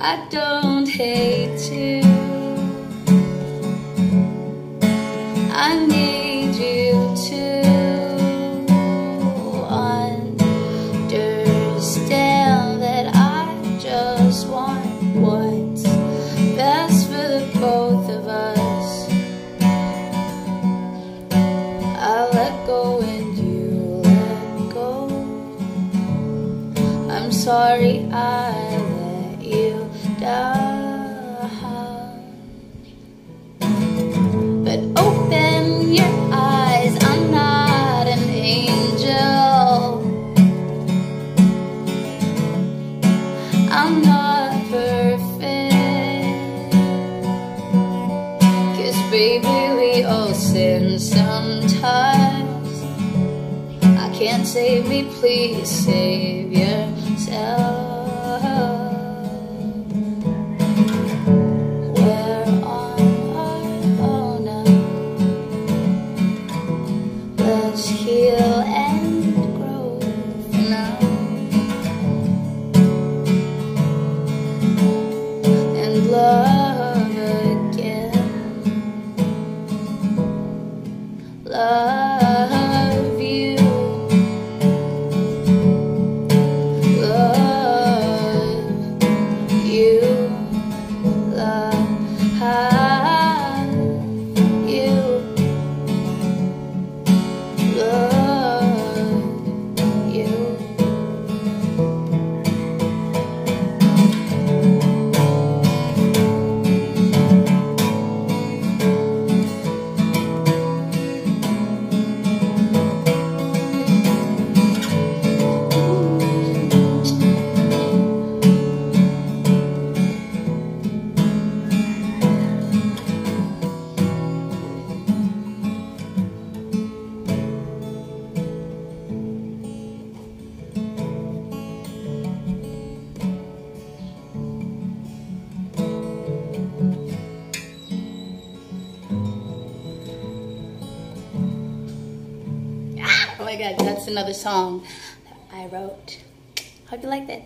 I don't hate you. I need you to understand that I just want what's best for the both of us. I let go and you let go. I'm sorry I sometimes. I can't save me, please save Heal and grow now. And love again. Love god, that's another song that I wrote. Hope you liked it.